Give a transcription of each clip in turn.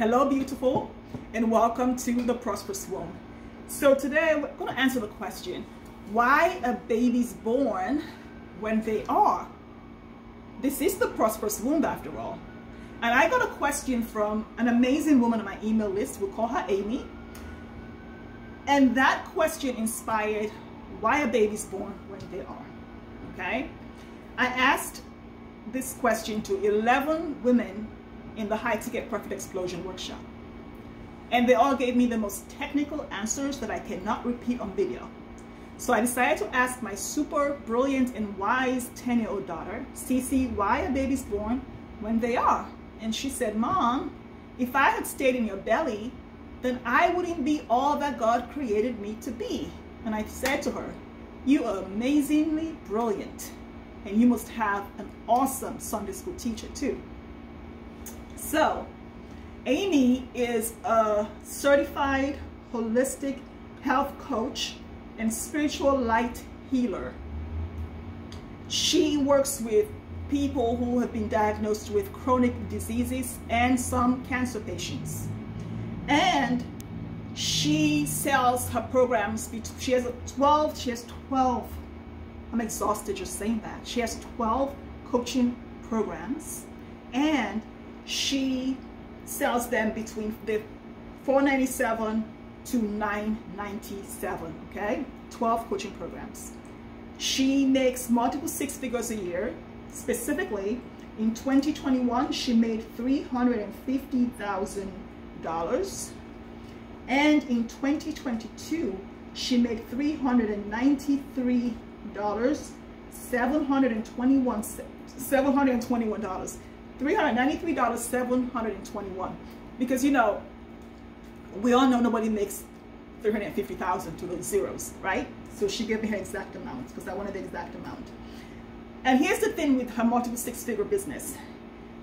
Hello, beautiful, and welcome to the Prosperous Womb. So today we're going to answer the question, why are babies born when they are? This is the Prosperous Womb after all. And I got a question from an amazing woman on my email list. We'll call her Amy. And that question inspired why are babies born when they are? Okay? I asked this question to 11 women in the high ticket profit explosion workshop. And they all gave me the most technical answers that I cannot repeat on video. So I decided to ask my super brilliant and wise 10 year old daughter, Cece, why are babies born when they are? And she said, Mom, if I had stayed in your belly, then I wouldn't be all that God created me to be. And I said to her, You are amazingly brilliant. And you must have an awesome Sunday school teacher too. So, Amy is a certified holistic health coach and spiritual light healer. She works with people who have been diagnosed with chronic diseases and some cancer patients. And she sells her programs. She has 12, she has 12, I'm exhausted just saying that. She has 12 coaching programs and she sells them between the 497 to 997 okay? 12 coaching programs. She makes multiple six figures a year. Specifically in 2021 she made $350,000 and in 2022 she made $393 721 $721 $393,721. Because, you know, we all know nobody makes 350000 to those zeros, right? So she gave me her exact amount because I wanted the exact amount. And here's the thing with her multiple six-figure business.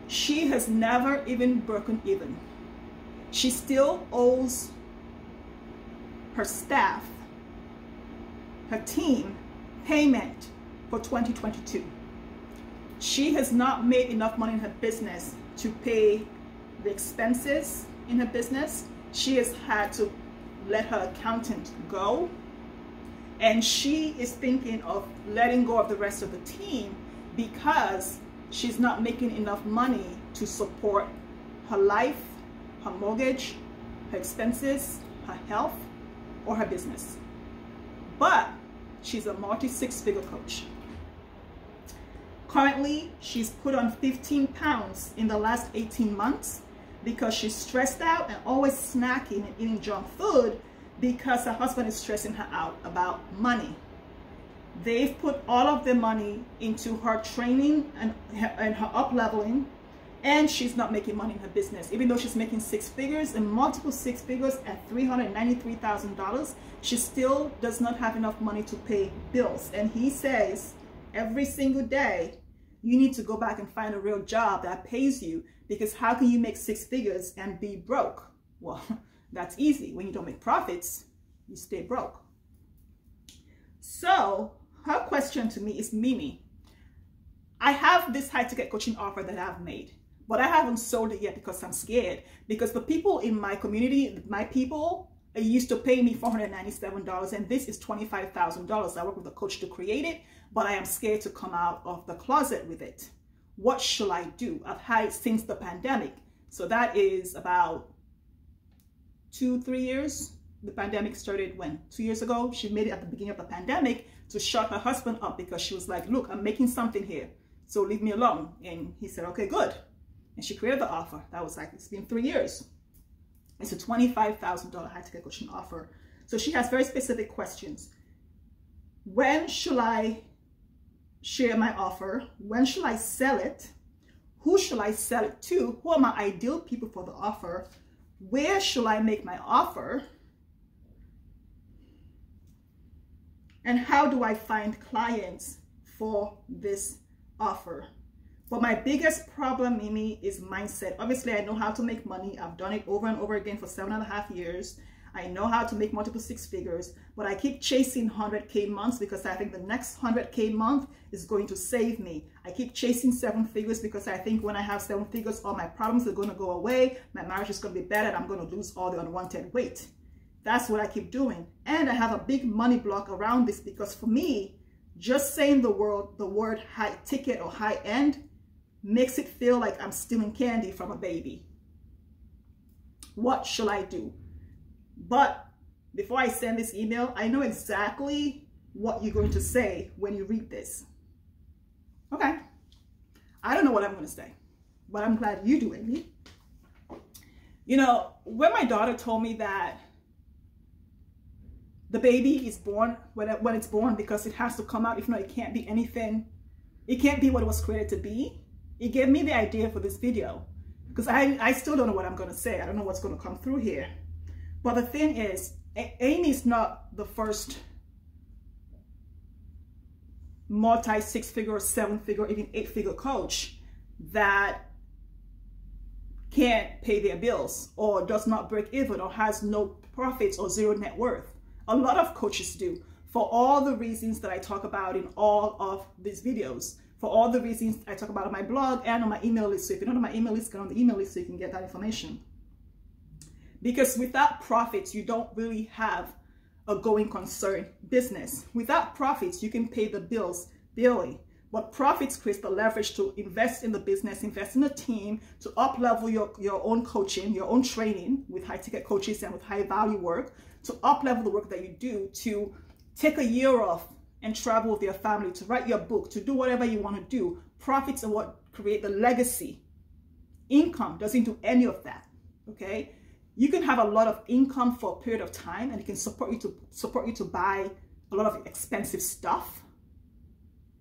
She has never even broken even. She still owes her staff, her team, payment for 2022 she has not made enough money in her business to pay the expenses in her business. She has had to let her accountant go. And she is thinking of letting go of the rest of the team because she's not making enough money to support her life, her mortgage, her expenses, her health, or her business. But she's a multi six figure coach. Currently, she's put on 15 pounds in the last 18 months because she's stressed out and always snacking and eating junk food because her husband is stressing her out about money. They've put all of their money into her training and, and her up leveling and she's not making money in her business. Even though she's making six figures and multiple six figures at $393,000, she still does not have enough money to pay bills. And he says every single day, you need to go back and find a real job that pays you because how can you make six figures and be broke? Well, that's easy. When you don't make profits, you stay broke. So her question to me is, Mimi, I have this high ticket coaching offer that I've made, but I haven't sold it yet because I'm scared. Because the people in my community, my people, used to pay me $497 and this is $25,000. I work with a coach to create it, but I am scared to come out of the closet with it. What shall I do? I've had since the pandemic. So that is about two, three years. The pandemic started when? Two years ago. She made it at the beginning of the pandemic to shut her husband up because she was like, look, I'm making something here. So leave me alone. And he said, okay, good. And she created the offer. That was like, it's been three years. It's a $25,000 high ticket coaching offer. So she has very specific questions. When should I share my offer? When should I sell it? Who should I sell it to? Who are my ideal people for the offer? Where should I make my offer? And how do I find clients for this offer? But my biggest problem, Mimi, is mindset. Obviously, I know how to make money. I've done it over and over again for seven and a half years. I know how to make multiple six figures, but I keep chasing 100K months because I think the next 100K month is going to save me. I keep chasing seven figures because I think when I have seven figures, all my problems are going to go away. My marriage is going to be better. and I'm going to lose all the unwanted weight. That's what I keep doing. And I have a big money block around this because for me, just saying the word, the word high ticket or high end makes it feel like I'm stealing candy from a baby. What shall I do? But before I send this email, I know exactly what you're going to say when you read this. Okay. I don't know what I'm going to say, but I'm glad you do, Amy. You know, when my daughter told me that the baby is born when, it, when it's born because it has to come out, if not, it can't be anything. It can't be what it was created to be. It gave me the idea for this video because I, I still don't know what I'm going to say. I don't know what's going to come through here. But the thing is, Amy's not the first multi six figure, seven figure, even eight figure coach that can't pay their bills or does not break even or has no profits or zero net worth. A lot of coaches do for all the reasons that I talk about in all of these videos, for all the reasons I talk about on my blog and on my email list. So if you're not on my email list, get on the email list so you can get that information. Because without profits, you don't really have a going concern business. Without profits, you can pay the bills daily. But profits creates the leverage to invest in the business, invest in a team, to up level your, your own coaching, your own training with high ticket coaches and with high value work, to up level the work that you do, to take a year off and travel with your family, to write your book, to do whatever you want to do. Profits are what create the legacy. Income doesn't do any of that. Okay you can have a lot of income for a period of time and it can support you to support you to buy a lot of expensive stuff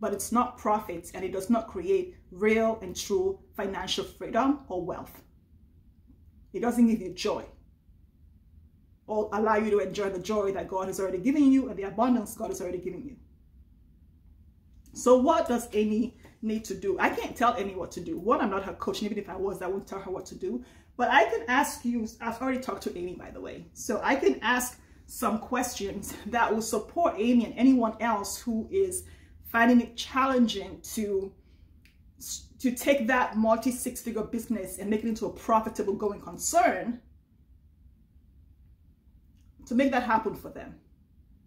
but it's not profits and it does not create real and true financial freedom or wealth. It doesn't give you joy or allow you to enjoy the joy that god has already given you and the abundance god has already given you. So what does amy need to do? I can't tell amy what to do. One i'm not her coach. And even if i was i wouldn't tell her what to do but I can ask you, I've already talked to Amy, by the way. So I can ask some questions that will support Amy and anyone else who is finding it challenging to to take that multi six figure business and make it into a profitable going concern to make that happen for them.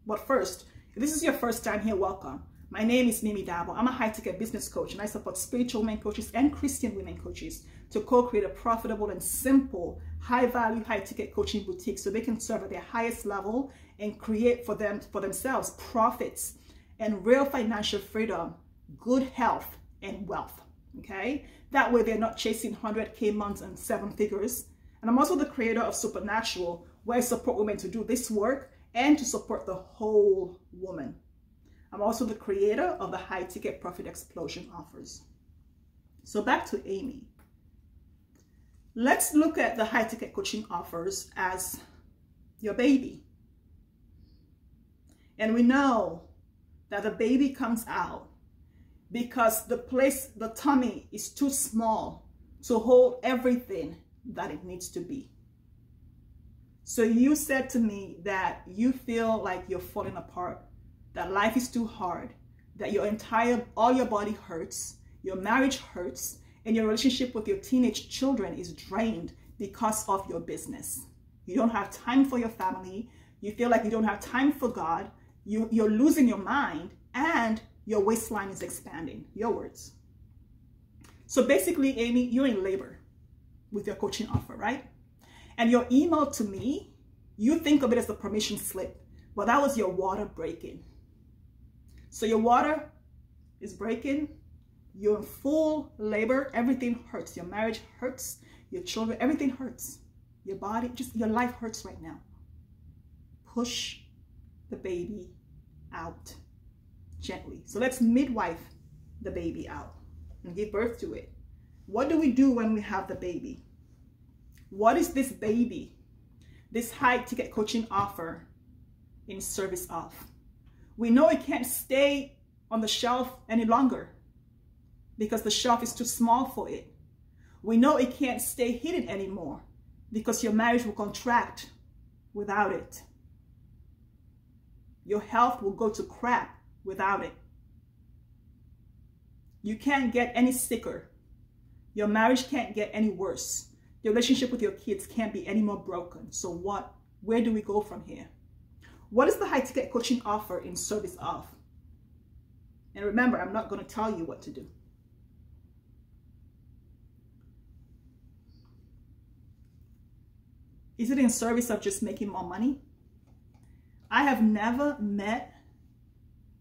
But first, if this is your first time here, welcome. My name is Mimi Dabo. I'm a high ticket business coach and I support spiritual women coaches and Christian women coaches to co-create a profitable and simple, high value, high ticket coaching boutique so they can serve at their highest level and create for them for themselves profits and real financial freedom, good health and wealth. Okay? That way they're not chasing 100k months and seven figures. And I'm also the creator of Supernatural, where I support women to do this work and to support the whole woman. I'm also the creator of the high ticket profit explosion offers. So back to Amy. Let's look at the high ticket coaching offers as your baby. And we know that the baby comes out because the place, the tummy is too small to hold everything that it needs to be. So you said to me that you feel like you're falling apart, that life is too hard, that your entire, all your body hurts, your marriage hurts, and your relationship with your teenage children is drained because of your business. You don't have time for your family. You feel like you don't have time for God. You, you're losing your mind and your waistline is expanding. Your words. So basically, Amy, you're in labor with your coaching offer, right? And your email to me, you think of it as a permission slip, but that was your water breaking. So your water is breaking you're in full labor. Everything hurts. Your marriage hurts. Your children, everything hurts. Your body, just your life hurts right now. Push the baby out gently. So let's midwife the baby out and give birth to it. What do we do when we have the baby? What is this baby, this high ticket coaching offer in service of? We know it can't stay on the shelf any longer because the shelf is too small for it. We know it can't stay hidden anymore because your marriage will contract without it. Your health will go to crap without it. You can't get any sicker. Your marriage can't get any worse. Your relationship with your kids can't be any more broken. So what? Where do we go from here? What is the high ticket coaching offer in service of? And remember, I'm not going to tell you what to do. Is it in service of just making more money? I have never met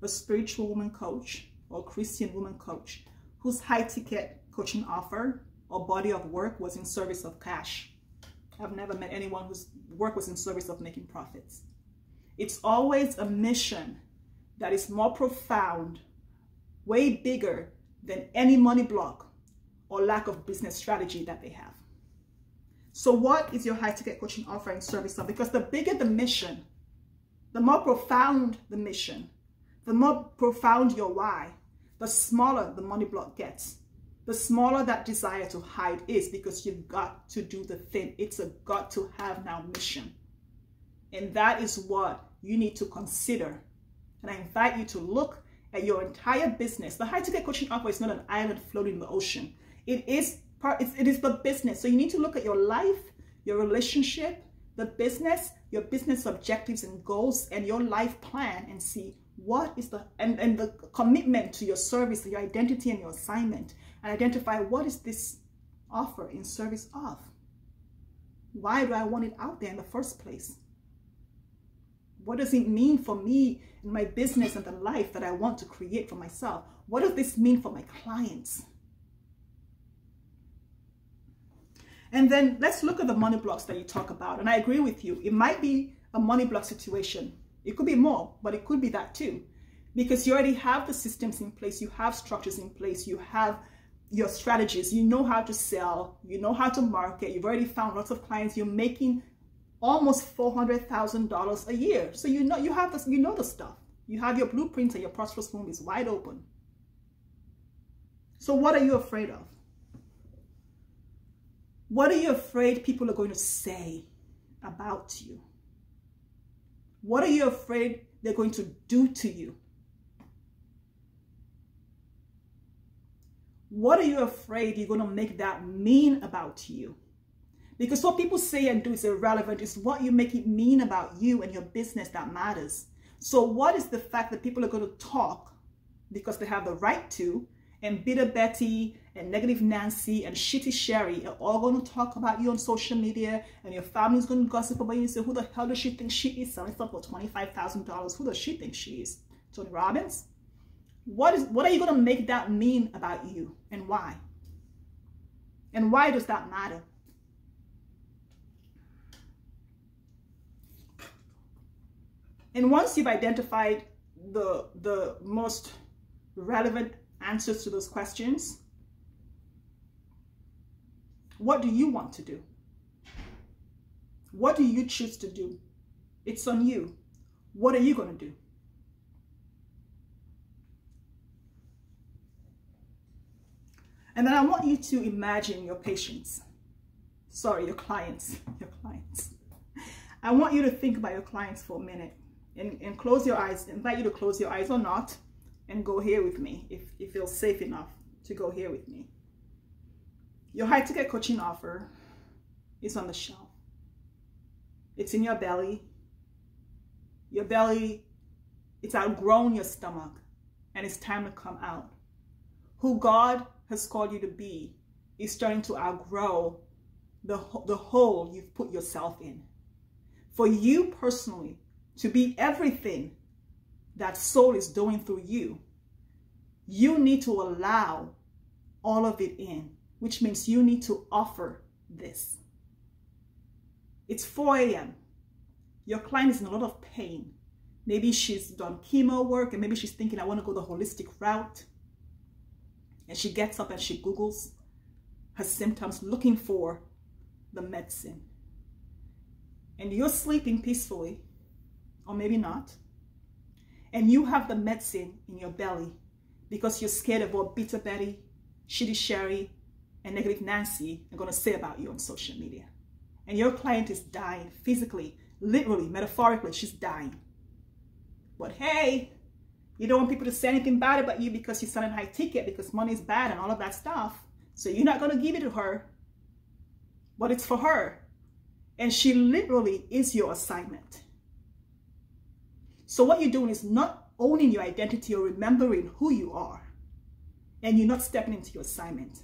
a spiritual woman coach or Christian woman coach whose high ticket coaching offer or body of work was in service of cash. I've never met anyone whose work was in service of making profits. It's always a mission that is more profound, way bigger than any money block or lack of business strategy that they have. So what is your high ticket coaching offering service of? Because the bigger the mission, the more profound the mission, the more profound your why, the smaller the money block gets. The smaller that desire to hide is because you've got to do the thing. It's a got to have now mission. And that is what you need to consider. And I invite you to look at your entire business. The high ticket coaching offer is not an island floating in the ocean. It is part, it is the business. So you need to look at your life, your relationship, the business, your business objectives and goals, and your life plan and see what is the and, and the commitment to your service, your identity and your assignment, and identify what is this offer in service of. Why do I want it out there in the first place? What does it mean for me in my business and the life that I want to create for myself? What does this mean for my clients? And then let's look at the money blocks that you talk about. And I agree with you. It might be a money block situation it could be more, but it could be that too. Because you already have the systems in place, you have structures in place, you have your strategies, you know how to sell, you know how to market, you've already found lots of clients, you're making almost $400,000 a year. So you know you have this, you know the stuff. You have your blueprints and your prosperous womb is wide open. So what are you afraid of? What are you afraid people are going to say about you? What are you afraid they're going to do to you? What are you afraid you're going to make that mean about you? Because what people say and do is irrelevant. It's what you make it mean about you and your business that matters. So what is the fact that people are going to talk because they have the right to and bitter Betty and negative Nancy and shitty Sherry are all going to talk about you on social media and your family's going to gossip about you and say, who the hell does she think she is selling stuff for $25,000? Who does she think she is? Tony Robbins? What is what are you going to make that mean about you and why? And why does that matter? And once you've identified the the most relevant answers to those questions, what do you want to do? What do you choose to do? It's on you. What are you going to do? And then I want you to imagine your patients. Sorry, your clients. Your clients. I want you to think about your clients for a minute and, and close your eyes. Invite you to close your eyes or not and go here with me if you feel safe enough to go here with me. Your high ticket coaching offer is on the shelf. It's in your belly. Your belly, it's outgrown your stomach and it's time to come out. Who God has called you to be is starting to outgrow the, the hole you've put yourself in. For you personally to be everything that soul is doing through you, you need to allow all of it in, which means you need to offer this. It's 4 a.m. Your client is in a lot of pain. Maybe she's done chemo work and maybe she's thinking, I want to go the holistic route. And she gets up and she Googles her symptoms looking for the medicine. And you're sleeping peacefully, or maybe not and you have the medicine in your belly because you're scared of what bitter Betty, shitty Sherry, and negative Nancy are going to say about you on social media. And your client is dying physically, literally, metaphorically, she's dying. But hey, you don't want people to say anything bad about you because you're selling high ticket because money is bad and all of that stuff. So you're not going to give it to her, but it's for her. And she literally is your assignment. So what you're doing is not owning your identity or remembering who you are. And you're not stepping into your assignment.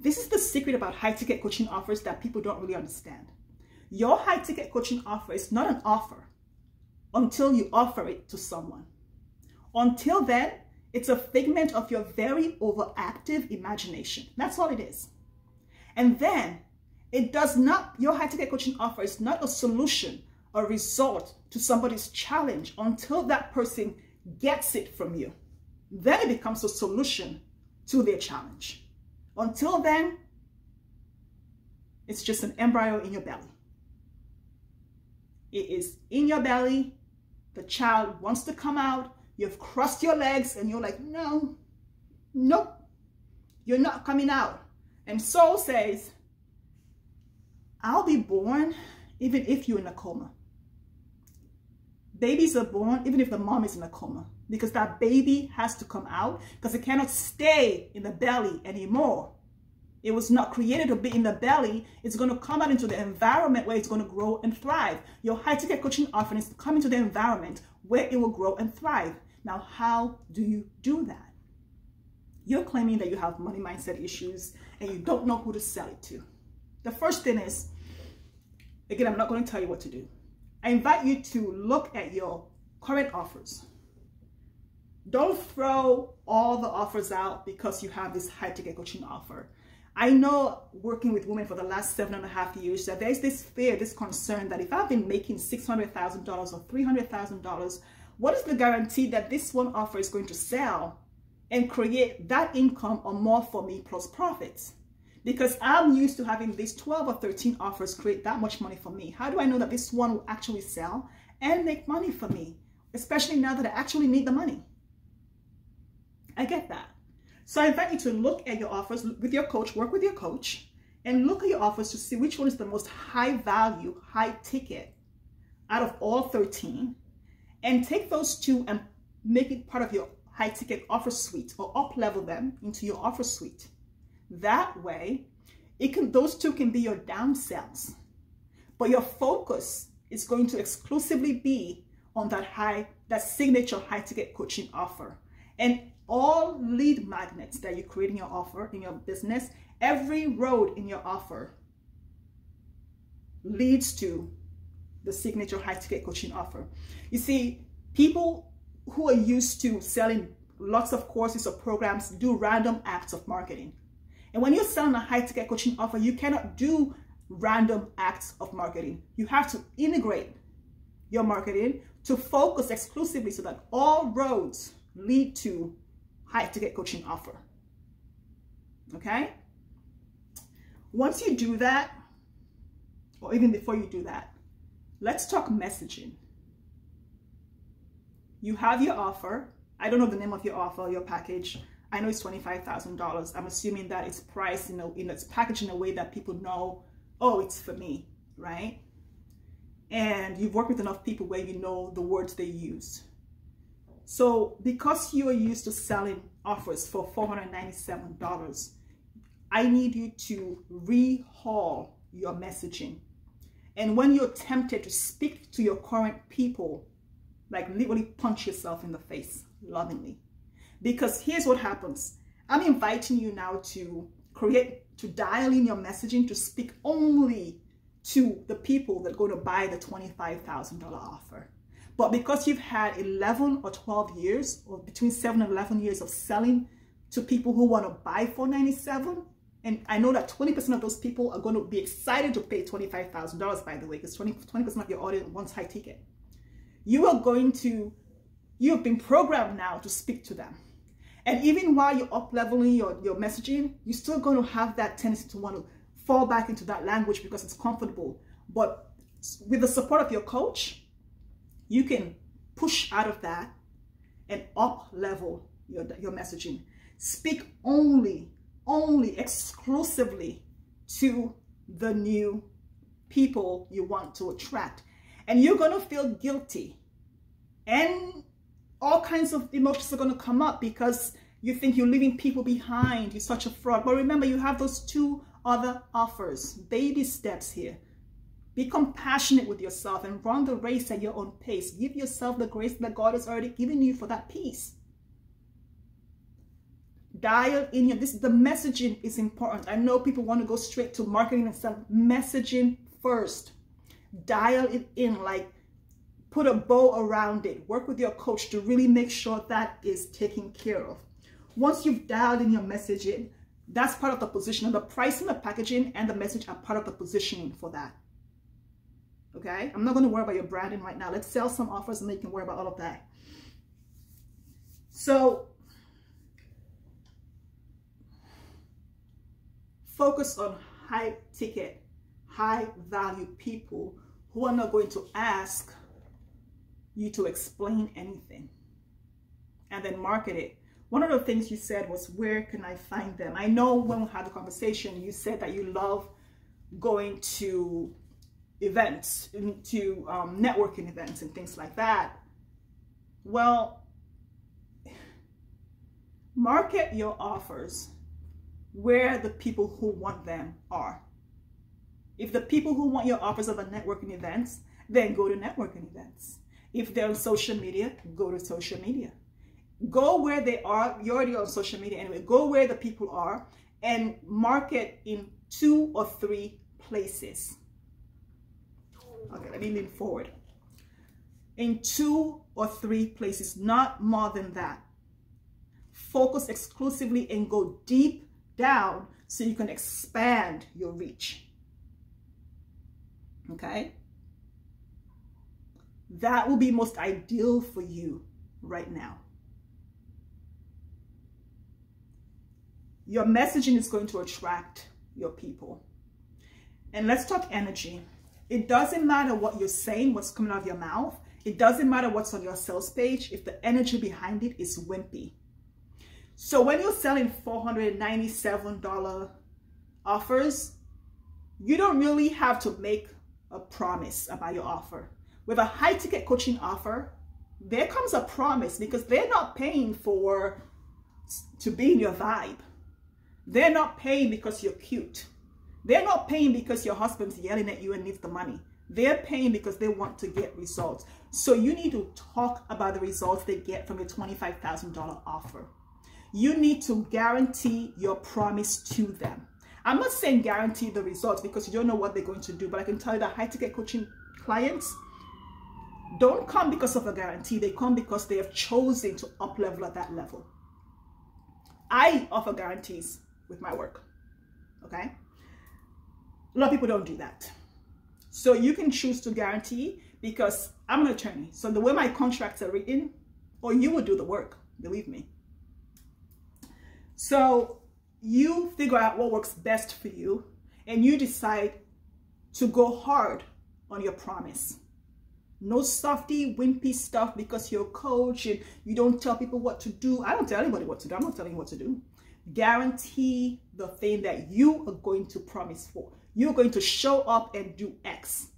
This is the secret about high ticket coaching offers that people don't really understand. Your high ticket coaching offer is not an offer until you offer it to someone. Until then, it's a figment of your very overactive imagination. That's all it is. And then it does not, your high ticket coaching offer is not a solution, a result to somebody's challenge until that person gets it from you. Then it becomes a solution to their challenge. Until then, it's just an embryo in your belly. It is in your belly. The child wants to come out. You've crossed your legs and you're like, no, nope, you're not coming out. And soul says, I'll be born even if you're in a coma. Babies are born even if the mom is in a coma because that baby has to come out because it cannot stay in the belly anymore. It was not created to be in the belly. It's going to come out into the environment where it's going to grow and thrive. Your high ticket coaching offering is to come into the environment where it will grow and thrive. Now, how do you do that? You're claiming that you have money mindset issues and you don't know who to sell it to. The first thing is, again, I'm not going to tell you what to do. I invite you to look at your current offers. Don't throw all the offers out because you have this high ticket coaching offer. I know working with women for the last seven and a half years that there's this fear, this concern that if I've been making $600,000 or $300,000, what is the guarantee that this one offer is going to sell and create that income or more for me plus profits? Because I'm used to having these 12 or 13 offers create that much money for me. How do I know that this one will actually sell and make money for me? Especially now that I actually need the money. I get that. So I invite you to look at your offers with your coach, work with your coach, and look at your offers to see which one is the most high value, high ticket out of all 13 and take those two and make it part of your high ticket offer suite or up level them into your offer suite. That way, it can those two can be your down sells. But your focus is going to exclusively be on that high, that signature high ticket coaching offer. And all lead magnets that you create in your offer, in your business, every road in your offer leads to the signature high ticket coaching offer. You see, people who are used to selling lots of courses or programs do random acts of marketing. And when you're selling a high ticket coaching offer, you cannot do random acts of marketing. You have to integrate your marketing to focus exclusively so that all roads lead to high ticket coaching offer. Okay? Once you do that, or even before you do that, let's talk messaging. You have your offer. I don't know the name of your offer, your package. I know it's $25,000. I'm assuming that it's priced in, a, in it's packaged in a way that people know, oh, it's for me, right? And you've worked with enough people where you know the words they use. So because you are used to selling offers for $497, I need you to rehaul your messaging. And when you're tempted to speak to your current people, like literally punch yourself in the face lovingly. Because here's what happens. I'm inviting you now to create, to dial in your messaging to speak only to the people that going to buy the $25,000 offer. But because you've had 11 or 12 years, or between 7 and 11 years of selling to people who want to buy 497 and I know that 20% of those people are going to be excited to pay $25,000, by the way, because 20, 20% of your audience wants high ticket. You are going to, you have been programmed now to speak to them. And even while you're up leveling your, your messaging, you're still going to have that tendency to want to fall back into that language because it's comfortable. But with the support of your coach, you can push out of that and up level your, your messaging. Speak only, only exclusively to the new people you want to attract. And you're going to feel guilty. And all kinds of emotions are going to come up because you think you're leaving people behind. You're such a fraud. But remember, you have those two other offers, baby steps here. Be compassionate with yourself and run the race at your own pace. Give yourself the grace that God has already given you for that peace. Dial in your, this the messaging is important. I know people want to go straight to marketing and stuff. Messaging first. Dial it in like put a bow around it. Work with your coach to really make sure that is taken care of. Once you've dialed in your messaging, that's part of the positioning. The pricing, the packaging, and the message are part of the positioning for that. Okay? I'm not going to worry about your branding right now. Let's sell some offers and then you can worry about all of that. So, focus on high ticket, high value people who are not going to ask you to explain anything and then market it one of the things you said was, where can I find them? I know when we had the conversation, you said that you love going to events, to um, networking events and things like that. Well, market your offers where the people who want them are. If the people who want your offers are the networking events, then go to networking events. If they're on social media, go to social media go where they are. You're already on social media anyway. Go where the people are and market in two or three places. Okay, let me lean forward. In two or three places, not more than that. Focus exclusively and go deep down so you can expand your reach. Okay? That will be most ideal for you right now. Your messaging is going to attract your people. And let's talk energy. It doesn't matter what you're saying, what's coming out of your mouth. It doesn't matter what's on your sales page if the energy behind it is wimpy. So when you're selling $497 offers, you don't really have to make a promise about your offer. With a high ticket coaching offer, there comes a promise because they're not paying for to be in your vibe. They're not paying because you're cute. They're not paying because your husband's yelling at you and needs the money. They're paying because they want to get results. So you need to talk about the results they get from your $25,000 offer. You need to guarantee your promise to them. I'm not saying guarantee the results because you don't know what they're going to do, but I can tell you that high ticket coaching clients don't come because of a guarantee. They come because they have chosen to up level at that level. I offer guarantees with my work. Okay? A lot of people don't do that. So you can choose to guarantee because I'm an attorney. So the way my contracts are written, or you will do the work, believe me. So you figure out what works best for you and you decide to go hard on your promise. No softy, wimpy stuff because you're a coach and you don't tell people what to do. I don't tell anybody what to do. I'm not telling you what to do guarantee the thing that you are going to promise for. You're going to show up and do X.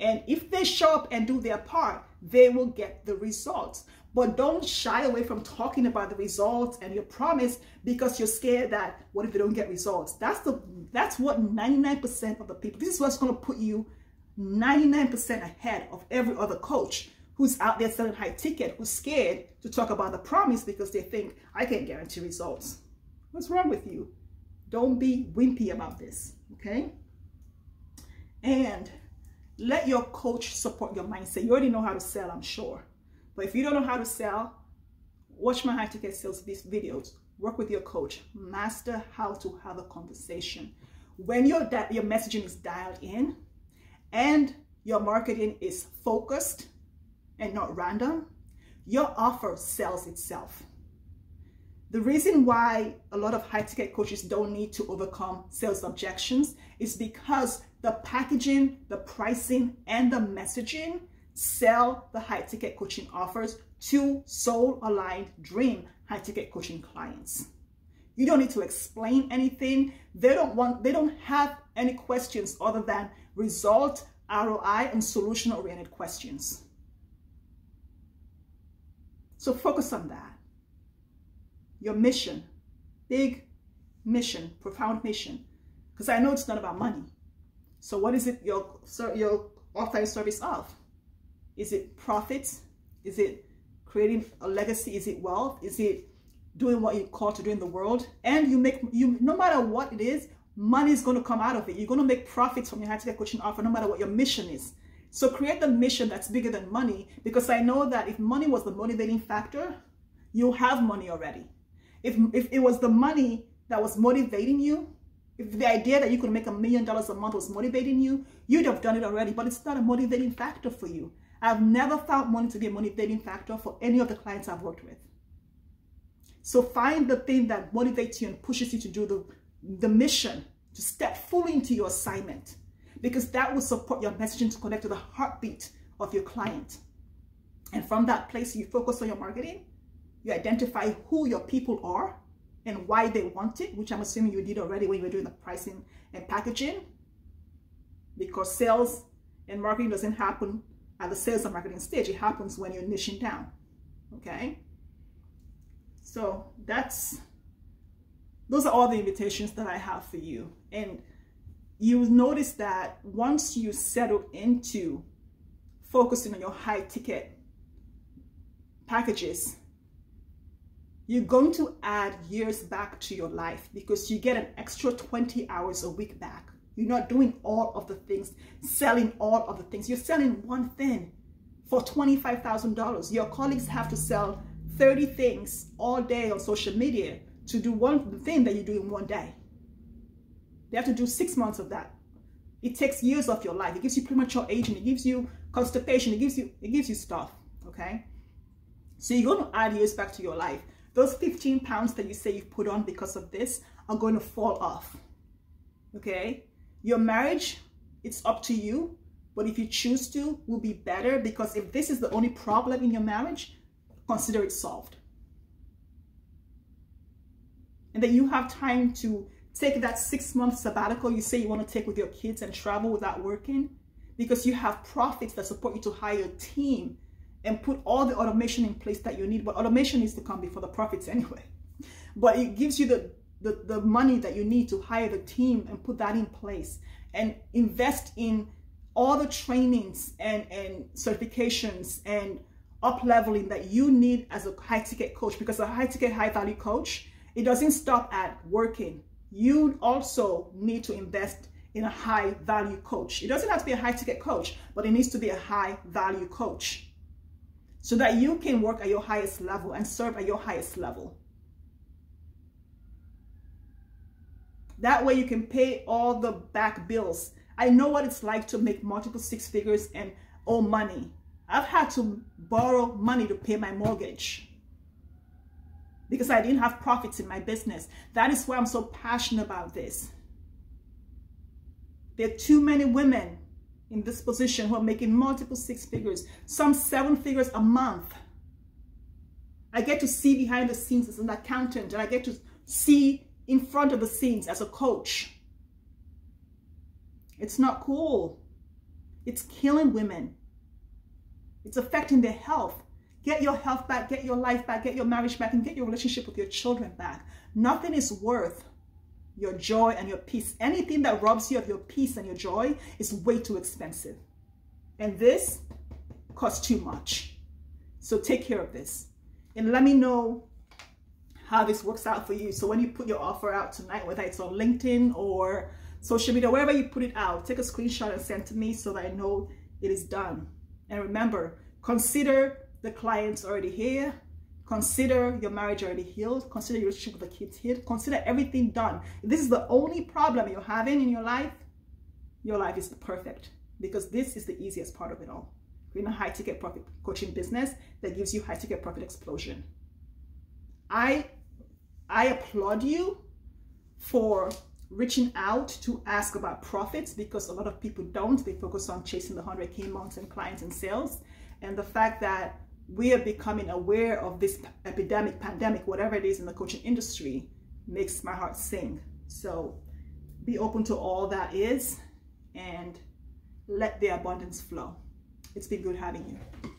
And if they show up and do their part, they will get the results. But don't shy away from talking about the results and your promise because you're scared that what if they don't get results? That's the that's what 99% of the people, this is what's going to put you 99% ahead of every other coach who's out there selling high ticket, who's scared to talk about the promise because they think I can't guarantee results. What's wrong with you? Don't be wimpy about this, okay? And let your coach support your mindset. You already know how to sell, I'm sure. But if you don't know how to sell, watch my high ticket sales these videos. Work with your coach. Master how to have a conversation. When your, your messaging is dialed in and your marketing is focused and not random, your offer sells itself. The reason why a lot of high ticket coaches don't need to overcome sales objections is because the packaging, the pricing, and the messaging sell the high ticket coaching offers to soul aligned dream high ticket coaching clients. You don't need to explain anything. They don't want, they don't have any questions other than result ROI and solution oriented questions. So focus on that. Your mission, big mission, profound mission. Because I know it's not about money. So what is it your your offering service of? Is it profits? Is it creating a legacy? Is it wealth? Is it doing what you're called to do in the world? And you make you no matter what it is, money is going to come out of it. You're going to make profits from your high ticket coaching offer, no matter what your mission is. So create the mission that's bigger than money because I know that if money was the motivating factor, you have money already. If, if it was the money that was motivating you, if the idea that you could make a million dollars a month was motivating you, you'd have done it already, but it's not a motivating factor for you. I've never found money to be a motivating factor for any of the clients I've worked with. So find the thing that motivates you and pushes you to do the, the mission, to step fully into your assignment, because that will support your messaging to connect to the heartbeat of your client. And from that place, you focus on your marketing, you identify who your people are and why they want it, which I'm assuming you did already when you were doing the pricing and packaging, because sales and marketing doesn't happen at the sales and marketing stage. It happens when you're niching down. Okay. So that's, those are all the invitations that I have for you. And you notice that once you settle into focusing on your high ticket packages, you're going to add years back to your life because you get an extra 20 hours a week back. You're not doing all of the things, selling all of the things. You're selling one thing for $25,000. Your colleagues have to sell 30 things all day on social media to do one thing that you do in one day. They have to do six months of that. It takes years of your life. It gives you premature aging. It gives you constipation. It gives you, it gives you stuff, okay? So you're going to add years back to your life. Those 15 pounds that you say you've put on because of this are going to fall off, okay? Your marriage, it's up to you. But if you choose to, will be better because if this is the only problem in your marriage, consider it solved. And then you have time to take that six month sabbatical you say you want to take with your kids and travel without working because you have profits that support you to hire a team and put all the automation in place that you need. But automation needs to come before the profits anyway. But it gives you the the, the money that you need to hire the team and put that in place and invest in all the trainings and, and certifications and up leveling that you need as a high ticket coach because a high ticket high value coach it doesn't stop at working you also need to invest in a high value coach it doesn't have to be a high ticket coach but it needs to be a high value coach so that you can work at your highest level and serve at your highest level That way you can pay all the back bills. I know what it's like to make multiple six figures and owe money. I've had to borrow money to pay my mortgage because I didn't have profits in my business. That is why I'm so passionate about this. There are too many women in this position who are making multiple six figures, some seven figures a month. I get to see behind the scenes as an accountant and I get to see in front of the scenes as a coach. It's not cool. It's killing women. It's affecting their health. Get your health back, get your life back, get your marriage back, and get your relationship with your children back. Nothing is worth your joy and your peace. Anything that robs you of your peace and your joy is way too expensive. And this costs too much. So take care of this. And let me know how this works out for you. So when you put your offer out tonight, whether it's on LinkedIn or social media, wherever you put it out, take a screenshot and send to me so that I know it is done. And remember, consider the clients already here. Consider your marriage already healed. Consider your relationship with the kids healed. Consider everything done. If this is the only problem you're having in your life, your life is perfect because this is the easiest part of it all. We're in a high ticket profit coaching business that gives you high ticket profit explosion. I I applaud you for reaching out to ask about profits because a lot of people don't. They focus on chasing the 100K months and clients and sales. And the fact that we are becoming aware of this epidemic, pandemic, whatever it is in the coaching industry makes my heart sing. So be open to all that is and let the abundance flow. It's been good having you.